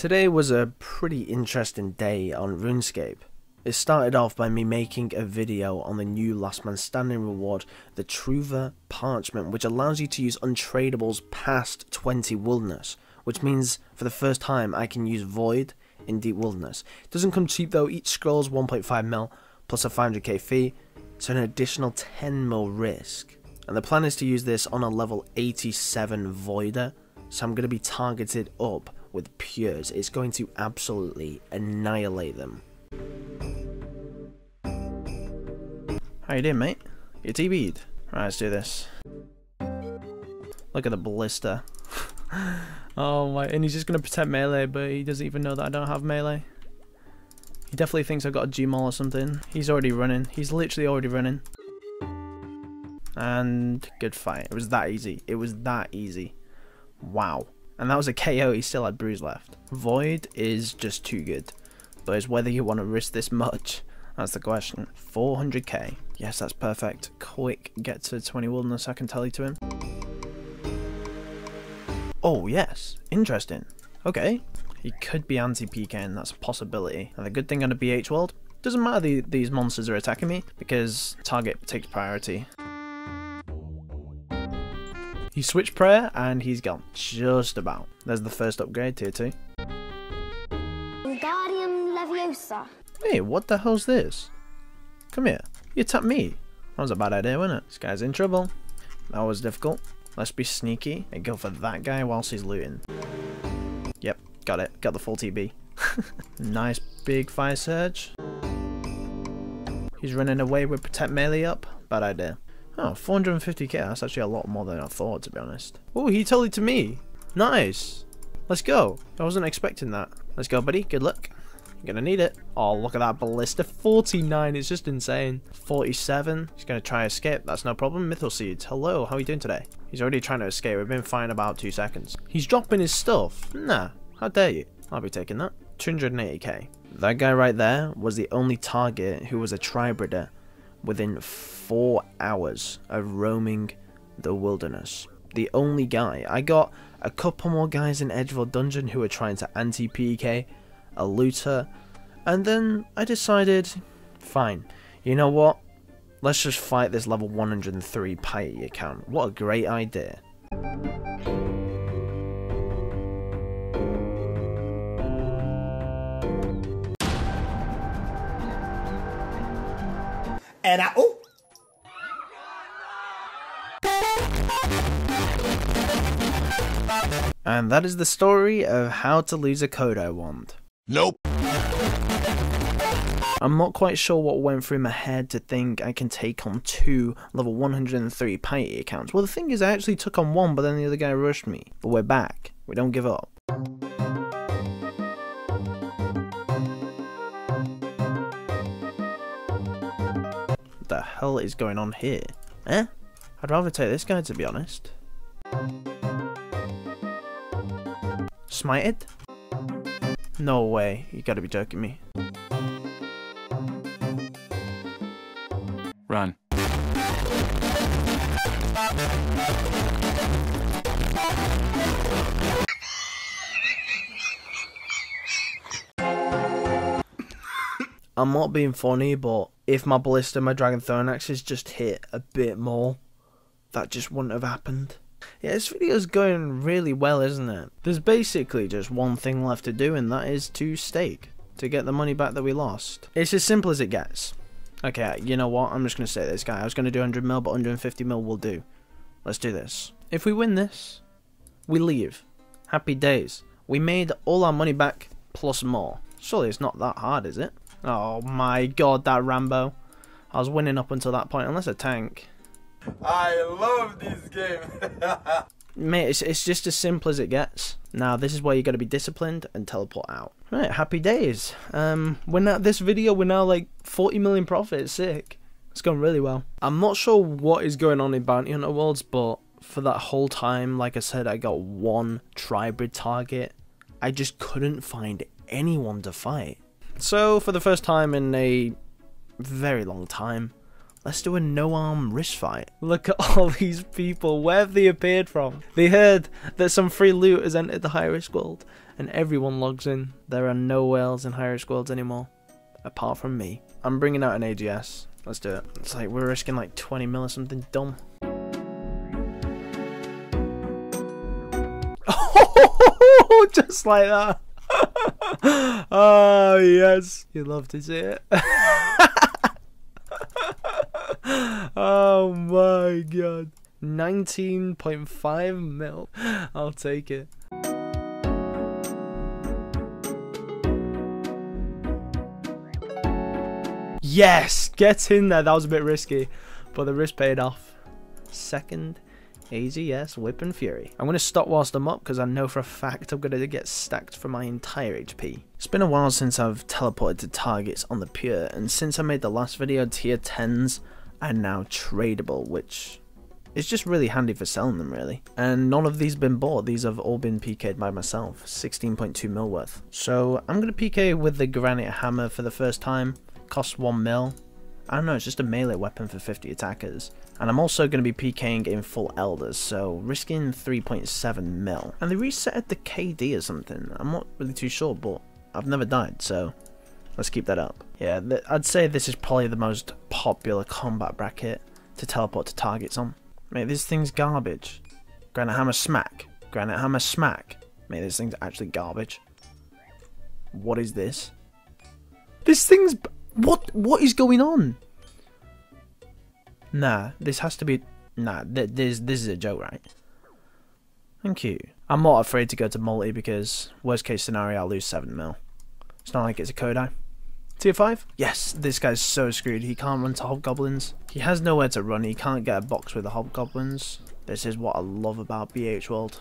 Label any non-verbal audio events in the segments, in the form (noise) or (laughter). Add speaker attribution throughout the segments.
Speaker 1: Today was a pretty interesting day on RuneScape. It started off by me making a video on the new Last Man Standing reward, the Trouver Parchment, which allows you to use untradables past 20 wilderness, which means for the first time I can use Void in Deep Wilderness. It doesn't come cheap though, each scroll is 1.5 mil plus a 500k fee, so an additional 10 mil risk. And the plan is to use this on a level 87 Voider, so I'm going to be targeted up with Pures. It's going to absolutely annihilate them. How you doing, mate? You TB'd? Right, let's do this. Look at the ballista. (laughs) oh my, and he's just gonna protect melee, but he doesn't even know that I don't have melee. He definitely thinks I've got a Gmaul or something. He's already running. He's literally already running. And good fight. It was that easy. It was that easy. Wow. And that was a KO, he still had brews left. Void is just too good. But it's whether you want to risk this much. That's the question. 400k. Yes, that's perfect. Quick, get to 20 wilderness, I can tell you to him. Oh, yes. Interesting. Okay. He could be anti-PKing, that's a possibility. And the good thing on a BH world, doesn't matter the, these monsters are attacking me, because target takes priority. He switched prayer and he's gone. Just about. There's the first upgrade, tier 2.
Speaker 2: Wingardium Leviosa.
Speaker 1: Hey, what the hell's this? Come here. You tapped me. That was a bad idea, wasn't it? This guy's in trouble. That was difficult. Let's be sneaky and go for that guy whilst he's looting. Yep, got it. Got the full TB. (laughs) nice big fire surge. He's running away with protect melee up. Bad idea. Oh, 450k, that's actually a lot more than I thought, to be honest. Oh, he told it to me. Nice. Let's go. I wasn't expecting that. Let's go, buddy. Good luck. You're gonna need it. Oh, look at that ballista. 49, it's just insane. 47, he's gonna try escape. That's no problem. Mythos Seeds, hello, how are you doing today? He's already trying to escape. We've been fine about two seconds. He's dropping his stuff. Nah, how dare you? I'll be taking that. 280k. That guy right there was the only target who was a Tribreeder within four hours of roaming the wilderness. The only guy. I got a couple more guys in Edgeville Dungeon who were trying to anti-PK, a looter, and then I decided, fine, you know what? Let's just fight this level 103 piety account. What a great idea.
Speaker 3: And I oh
Speaker 1: And that is the story of how to lose a Kodai wand.
Speaker 3: Nope.
Speaker 1: I'm not quite sure what went through my head to think I can take on two level 103 piety accounts. Well, the thing is, I actually took on one, but then the other guy rushed me. But we're back. We don't give up. The hell is going on here? Eh? I'd rather take this guy, to be honest. Smited? No way. You gotta be joking me.
Speaker 4: Run.
Speaker 1: I'm not being funny, but if my ballista my dragon thrownaxes just hit a bit more, that just wouldn't have happened. Yeah, this video's going really well, isn't it? There's basically just one thing left to do, and that is to stake to get the money back that we lost. It's as simple as it gets. Okay, you know what? I'm just going to say this guy. I was going to do 100 mil, but 150 mil will do. Let's do this. If we win this, we leave. Happy days. We made all our money back plus more. Surely it's not that hard, is it? Oh my god, that Rambo. I was winning up until that point, unless a tank.
Speaker 3: I love this game. (laughs)
Speaker 1: Mate, it's, it's just as simple as it gets. Now, this is where you got to be disciplined and teleport out. Right, happy days. Um, we're now, this video, we're now like 40 million profit. Sick. It's going really well. I'm not sure what is going on in Bounty Hunter Worlds, but for that whole time, like I said, I got one Tribrid target. I just couldn't find anyone to fight. So, for the first time in a very long time, Let's do a no-arm wrist fight. Look at all (laughs) these people. Where have they appeared from? They heard that some free loot has entered the high-risk world, and everyone logs in. There are no whales in higher squads anymore, apart from me. I'm bringing out an AGS. Let's do it. It's like we're risking like 20 mil or something dumb. (laughs) Oh, (laughs) just like that. Oh, (gasps) yes. You'd love to see it. (laughs) oh my god. 19.5 mil. I'll take it. Yes! Get in there. That was a bit risky, but the risk paid off. Second AGS Whip and Fury. I'm going to stop whilst I'm up because I know for a fact I'm going to get stacked for my entire HP. It's been a while since I've teleported to targets on the Pure, and since I made the last video, tier 10s are now tradable, which is just really handy for selling them really. And none of these been bought, these have all been PK'd by myself, 16.2 mil worth. So I'm going to PK with the Granite Hammer for the first time, costs 1 mil. I don't know, it's just a melee weapon for 50 attackers. And I'm also going to be PKing in full Elders, so risking 3.7 mil. And they reset the KD or something, I'm not really too sure, but I've never died, so let's keep that up. Yeah, I'd say this is probably the most popular combat bracket to teleport to targets on. Mate, this thing's garbage. Granite Hammer Smack. Granite Hammer Smack. Mate, this thing's actually garbage. What is this? This thing's... What? What is going on? Nah, this has to be... Nah, th this, this is a joke, right? Thank you. I'm not afraid to go to multi because worst case scenario I'll lose 7 mil. It's not like it's a Kodai. Tier 5? Yes, this guy's so screwed. He can't run to Hobgoblins. He has nowhere to run. He can't get a box with the Hobgoblins. This is what I love about BH World.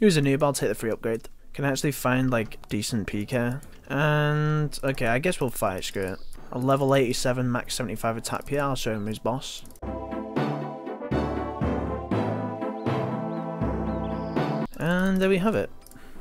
Speaker 1: Was a noob. I'll take the free upgrade. Can actually find like decent PK. And okay, I guess we'll fight. Screw it. A level 87, max 75 attack I'll show him his boss. And there we have it.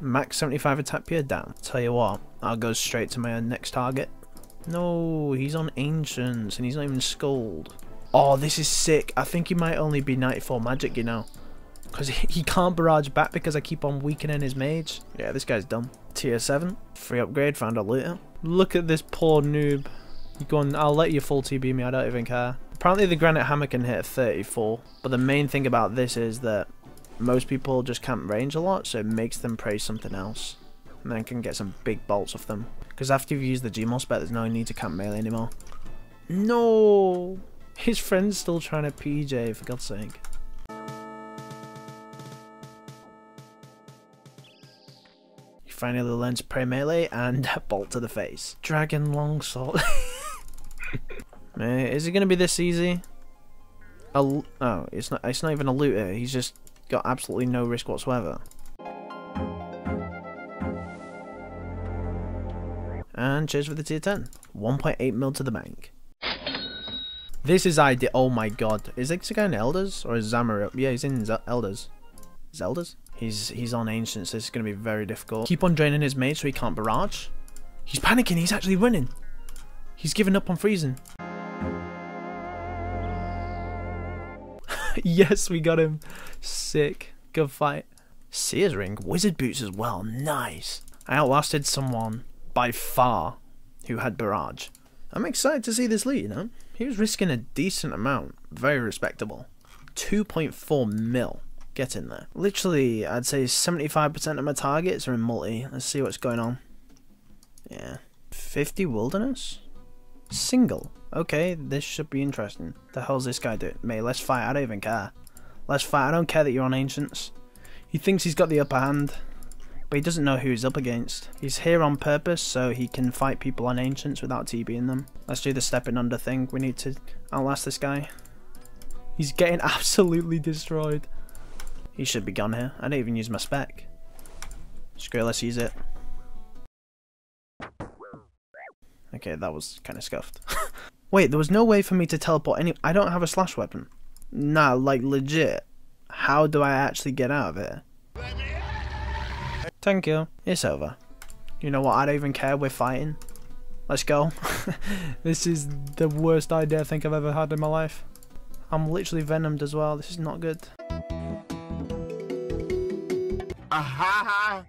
Speaker 1: Max 75 attack here down. Tell you what, I'll go straight to my next target. No, he's on Ancients and he's not even Skulled. Oh, this is sick. I think he might only be 94 magic, you know. Because he can't barrage back because I keep on weakening his mage. Yeah, this guy's dumb. Tier 7, free upgrade, found a looter. Look at this poor noob. You go on, I'll let you full TB me, I don't even care. Apparently the Granite Hammer can hit 34, but the main thing about this is that most people just can't range a lot, so it makes them pray something else. And then can get some big bolts off them. Because after you've used the Gmaul spec, there's no need to camp melee anymore. No! His friend's still trying to PJ, for God's sake. He finally learn to pray melee and (laughs) bolt to the face. Dragon Longsword. (laughs) Eh, is it gonna be this easy? A, oh, it's not. It's not even a looter. He's just got absolutely no risk whatsoever. And cheers for the tier 10. 1.8 mil to the bank. This is ideal. Oh my god. Is this guy in Elders? Or is Zamaril? Yeah, he's in Z Elders. He's he's on Ancients. So this is going to be very difficult. Keep on draining his mate so he can't barrage. He's panicking. He's actually running. He's giving up on freezing. (laughs) yes, we got him. Sick. Good fight. Seers Ring. Wizard Boots as well. Nice. I outlasted someone by far who had Barrage. I'm excited to see this lead, you know? He was risking a decent amount. Very respectable. 2.4 mil. Get in there. Literally, I'd say 75% of my targets are in multi. Let's see what's going on. Yeah. 50 wilderness? Single. Okay, this should be interesting. The hell's this guy doing? Mate, let's fight. I don't even care. Let's fight. I don't care that you're on Ancients. He thinks he's got the upper hand, but he doesn't know who he's up against. He's here on purpose so he can fight people on Ancients without TBing them. Let's do the stepping under thing. We need to outlast this guy. He's getting (laughs) absolutely destroyed. He should be gone here. I didn't even use my spec. Screw it, let's use it. Okay, that was kind of scuffed. (laughs) Wait, there was no way for me to teleport any- I don't have a slash weapon. Nah, like legit. How do I actually get out of here? Thank you. It's over. You know what, I don't even care, we're fighting. Let's go. (laughs) this is the worst idea I think I've ever had in my life. I'm literally venomed as well, this is not good.
Speaker 3: Aha!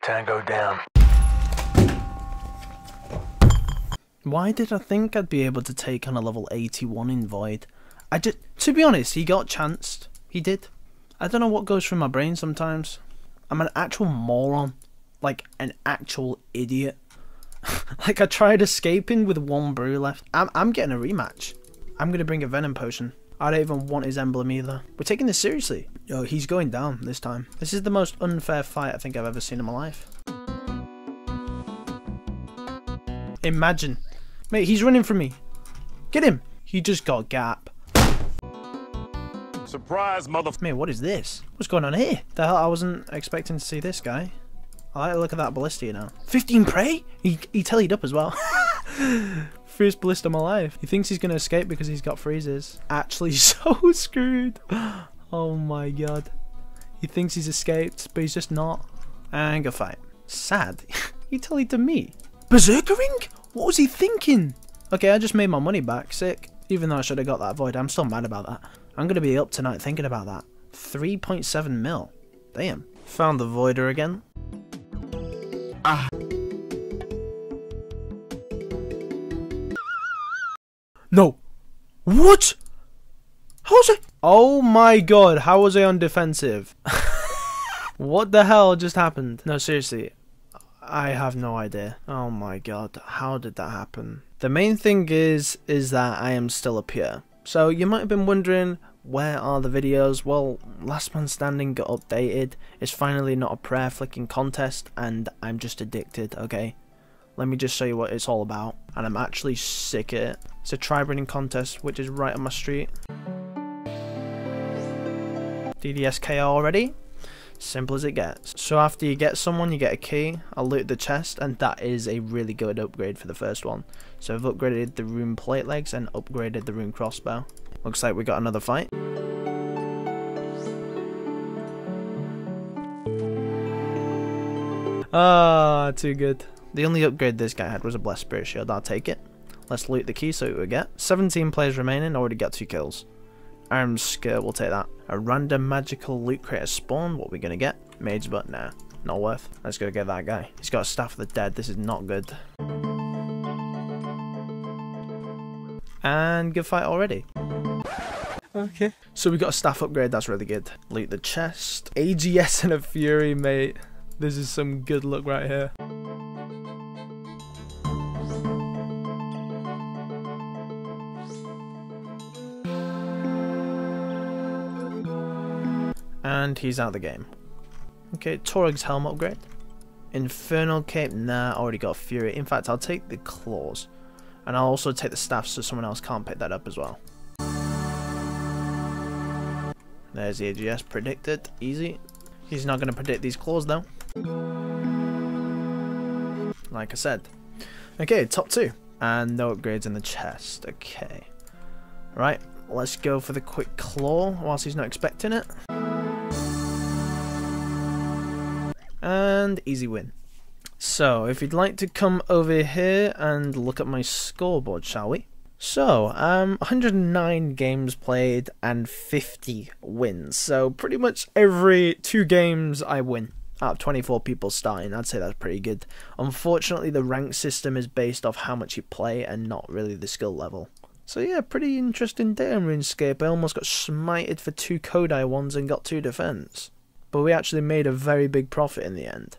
Speaker 2: Tango down.
Speaker 1: Why did I think I'd be able to take on a level 81 in Void? I just, to be honest, he got chanced. He did. I don't know what goes through my brain sometimes. I'm an actual moron. Like, an actual idiot. (laughs) like, I tried escaping with one brew left. I'm, I'm getting a rematch. I'm gonna bring a Venom Potion. I don't even want his emblem either. We're taking this seriously. Yo, he's going down this time. This is the most unfair fight I think I've ever seen in my life. Imagine. Mate, he's running from me. Get him. He just got gap.
Speaker 2: Surprise, mother.
Speaker 1: Mate, what is this? What's going on here? The hell, I wasn't expecting to see this guy. I like the look at that ballista, you know. 15 prey? He, he tellied up as well. (laughs) First ballista of my life. He thinks he's going to escape because he's got freezes. Actually, (laughs) so screwed. Oh my god. He thinks he's escaped, but he's just not. And go fight. Sad. (laughs) he tellied to me. Berserkering? What was he thinking? Okay, I just made my money back. Sick. Even though I should have got that void, I'm still mad about that. I'm going to be up tonight thinking about that. 3.7 mil. Damn. Found the voider again. Ah. No. What? How was I? Oh my god, how was I on defensive? (laughs) what the hell just happened? No, seriously. I have no idea. Oh my god, how did that happen? The main thing is, is that I am still up here. So you might have been wondering, where are the videos? Well, Last Man Standing got updated. It's finally not a prayer flicking contest, and I'm just addicted, okay? Let me just show you what it's all about. And I'm actually sick at it. It's a try breeding contest, which is right on my street. DDSK already? Simple as it gets. So after you get someone, you get a key. I'll loot the chest, and that is a really good upgrade for the first one. So I've upgraded the rune plate legs and upgraded the rune crossbow. Looks like we got another fight. Ah, too good. The only upgrade this guy had was a Blessed Spirit Shield. I'll take it. Let's loot the key so we get. 17 players remaining, already got 2 kills. Ahrim's Skirt, we'll take that. A random magical loot crate spawn, what we gonna get? Mage but nah, not worth. Let's go get that guy. He's got a Staff of the Dead, this is not good. And good fight already. Okay. So we got a staff upgrade, that's really good. Loot the chest. AGS and a Fury, mate. This is some good luck right here. And he's out of the game. Okay, Torag's helm upgrade. Infernal cape, nah, already got Fury. In fact, I'll take the claws. And I'll also take the staff so someone else can't pick that up as well. There's the AGS predicted, easy. He's not going to predict these claws though. Like I said. Okay, top two. And no upgrades in the chest. Okay. Right, let's go for the quick claw whilst he's not expecting it. And easy win. So, if you'd like to come over here and look at my scoreboard, shall we? So, um, 109 games played and 50 wins. So, pretty much every two games I win out of 24 people starting. I'd say that's pretty good. Unfortunately, the rank system is based off how much you play and not really the skill level. So yeah, pretty interesting day in RuneScape. I almost got smited for two Kodai ones and got two defense. But we actually made a very big profit in the end.